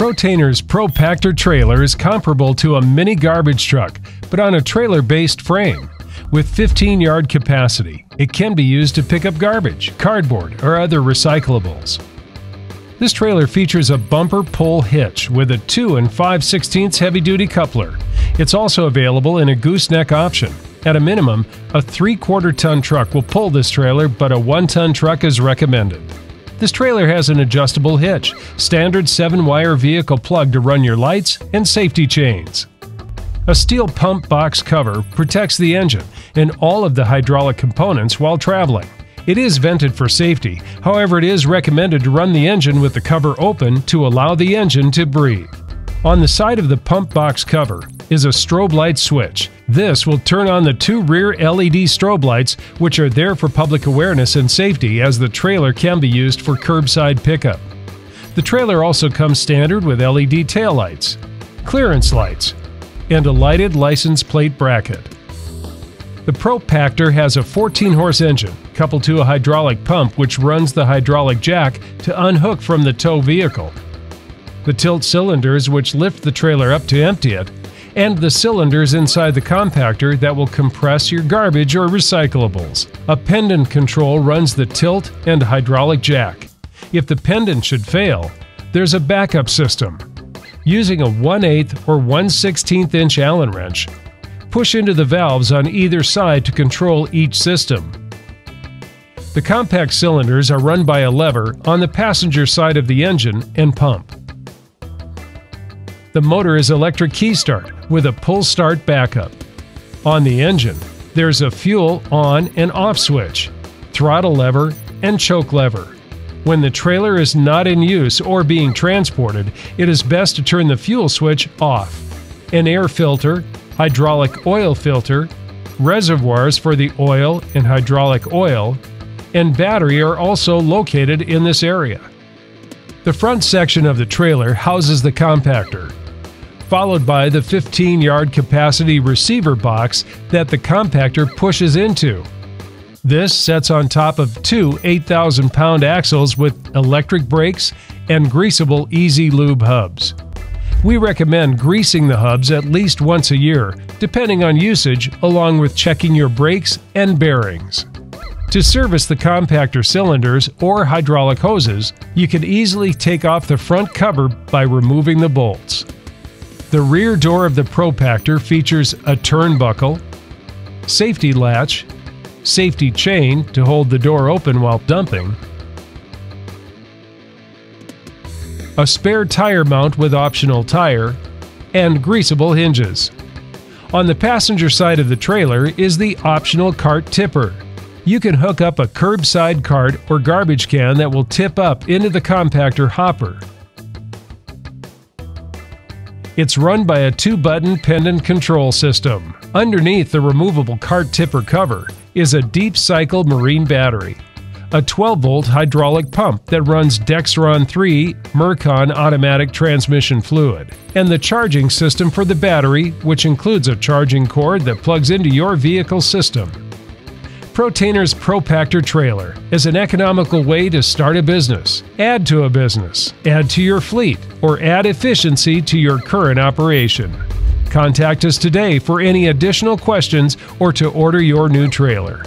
Protainer's ProPactor trailer is comparable to a mini garbage truck, but on a trailer based frame. With 15 yard capacity, it can be used to pick up garbage, cardboard, or other recyclables. This trailer features a bumper pull hitch with a 2 and 5 16 heavy duty coupler. It's also available in a gooseneck option. At a minimum, a 3 quarter ton truck will pull this trailer, but a 1 ton truck is recommended. This trailer has an adjustable hitch, standard 7 wire vehicle plug to run your lights, and safety chains. A steel pump box cover protects the engine and all of the hydraulic components while traveling. It is vented for safety, however, it is recommended to run the engine with the cover open to allow the engine to breathe. On the side of the pump box cover is a strobe light switch. This will turn on the two rear LED strobe lights, which are there for public awareness and safety as the trailer can be used for curbside pickup. The trailer also comes standard with LED taillights, clearance lights, and a lighted license plate bracket. The ProPactor has a 14 horse engine coupled to a hydraulic pump which runs the hydraulic jack to unhook from the tow vehicle the tilt cylinders which lift the trailer up to empty it, and the cylinders inside the compactor that will compress your garbage or recyclables. A pendant control runs the tilt and hydraulic jack. If the pendant should fail, there's a backup system. Using a 1 8 or 1 16 inch Allen wrench, push into the valves on either side to control each system. The compact cylinders are run by a lever on the passenger side of the engine and pump. The motor is electric key start with a pull start backup. On the engine, there's a fuel on and off switch, throttle lever, and choke lever. When the trailer is not in use or being transported, it is best to turn the fuel switch off. An air filter, hydraulic oil filter, reservoirs for the oil and hydraulic oil, and battery are also located in this area. The front section of the trailer houses the compactor, followed by the 15 yard capacity receiver box that the compactor pushes into. This sets on top of two 8,000 pound axles with electric brakes and greasable Easy Lube hubs. We recommend greasing the hubs at least once a year, depending on usage, along with checking your brakes and bearings. To service the compactor cylinders or hydraulic hoses, you can easily take off the front cover by removing the bolts. The rear door of the ProPactor features a turnbuckle, safety latch, safety chain to hold the door open while dumping, a spare tire mount with optional tire, and greasable hinges. On the passenger side of the trailer is the optional cart tipper. You can hook up a curbside cart or garbage can that will tip up into the compactor hopper. It's run by a two button pendant control system. Underneath the removable cart tipper cover is a deep cycle marine battery, a 12 volt hydraulic pump that runs Dexron 3 Mercon automatic transmission fluid, and the charging system for the battery, which includes a charging cord that plugs into your vehicle system. Protainer's ProPactor trailer is an economical way to start a business, add to a business, add to your fleet, or add efficiency to your current operation. Contact us today for any additional questions or to order your new trailer.